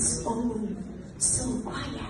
It's only so quiet.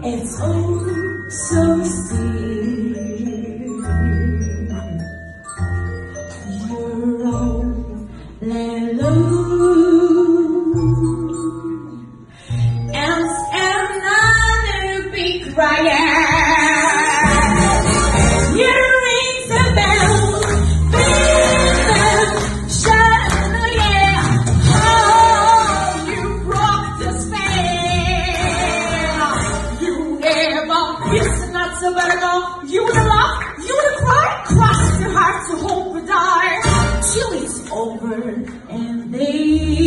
It's all so sweet. months better go. You would have laughed, you would have cried, crushed your heart to hope or die. Till it's over and they.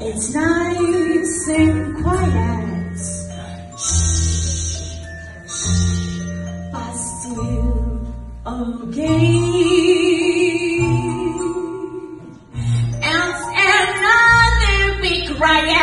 It's nice and quiet. Shh, shh, but still okay. right